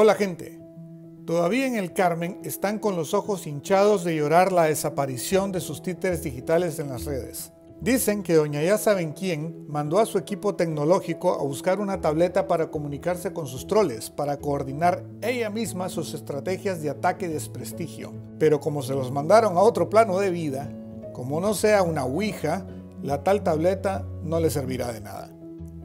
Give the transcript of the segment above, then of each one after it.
Hola gente, todavía en el Carmen están con los ojos hinchados de llorar la desaparición de sus títeres digitales en las redes. Dicen que doña ya saben quién mandó a su equipo tecnológico a buscar una tableta para comunicarse con sus troles, para coordinar ella misma sus estrategias de ataque y desprestigio. Pero como se los mandaron a otro plano de vida, como no sea una Ouija, la tal tableta no le servirá de nada.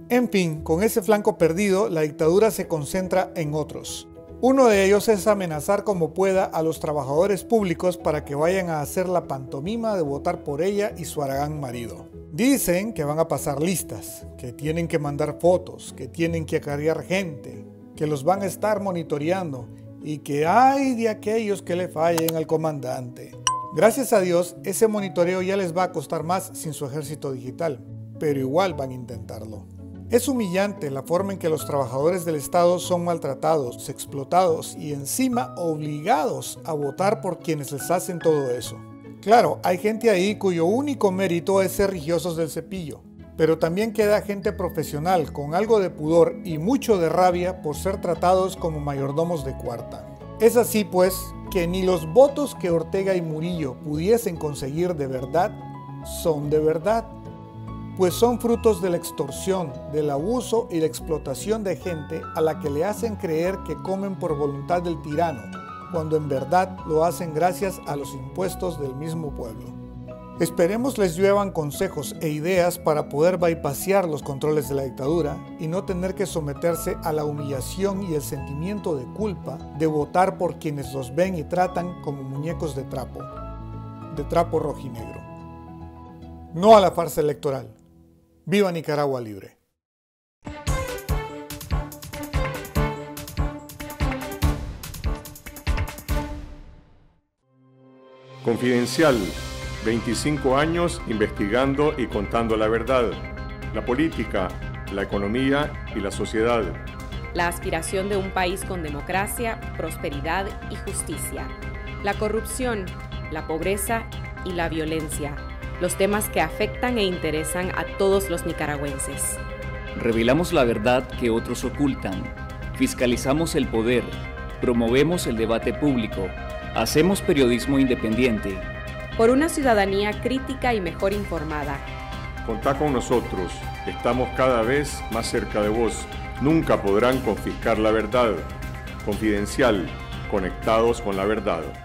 En fin, con ese flanco perdido, la dictadura se concentra en otros. Uno de ellos es amenazar como pueda a los trabajadores públicos para que vayan a hacer la pantomima de votar por ella y su aragán marido. Dicen que van a pasar listas, que tienen que mandar fotos, que tienen que acarrear gente, que los van a estar monitoreando y que hay de aquellos que le fallen al comandante. Gracias a Dios, ese monitoreo ya les va a costar más sin su ejército digital, pero igual van a intentarlo. Es humillante la forma en que los trabajadores del Estado son maltratados, explotados y encima obligados a votar por quienes les hacen todo eso. Claro, hay gente ahí cuyo único mérito es ser religiosos del cepillo, pero también queda gente profesional con algo de pudor y mucho de rabia por ser tratados como mayordomos de cuarta. Es así pues que ni los votos que Ortega y Murillo pudiesen conseguir de verdad son de verdad pues son frutos de la extorsión, del abuso y la explotación de gente a la que le hacen creer que comen por voluntad del tirano, cuando en verdad lo hacen gracias a los impuestos del mismo pueblo. Esperemos les lluevan consejos e ideas para poder bypasear los controles de la dictadura y no tener que someterse a la humillación y el sentimiento de culpa de votar por quienes los ven y tratan como muñecos de trapo, de trapo rojinegro. No a la farsa electoral. Viva Nicaragua libre. Confidencial, 25 años investigando y contando la verdad, la política, la economía y la sociedad. La aspiración de un país con democracia, prosperidad y justicia. La corrupción, la pobreza y la violencia los temas que afectan e interesan a todos los nicaragüenses. Revelamos la verdad que otros ocultan, fiscalizamos el poder, promovemos el debate público, hacemos periodismo independiente. Por una ciudadanía crítica y mejor informada. Contá con nosotros, estamos cada vez más cerca de vos. Nunca podrán confiscar la verdad. Confidencial, conectados con la verdad.